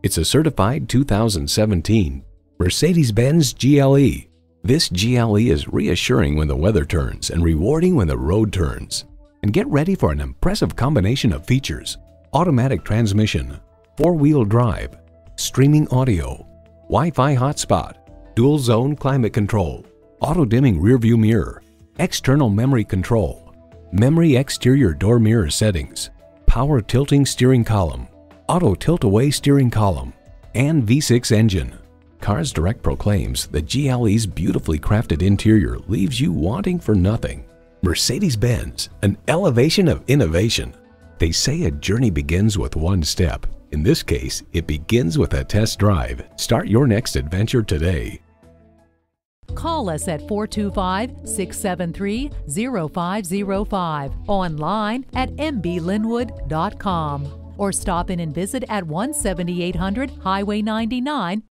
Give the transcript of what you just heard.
It's a certified 2017 Mercedes-Benz GLE. This GLE is reassuring when the weather turns and rewarding when the road turns. And get ready for an impressive combination of features. Automatic transmission, four-wheel drive, streaming audio, Wi-Fi hotspot, dual zone climate control, auto dimming rearview mirror, external memory control, memory exterior door mirror settings, power tilting steering column, auto tilt away steering column, and V6 engine. Cars Direct proclaims the GLE's beautifully crafted interior leaves you wanting for nothing. Mercedes-Benz, an elevation of innovation. They say a journey begins with one step. In this case, it begins with a test drive. Start your next adventure today. Call us at 425 673 0505, online at mblynnwood.com, or stop in and visit at 17800 Highway 99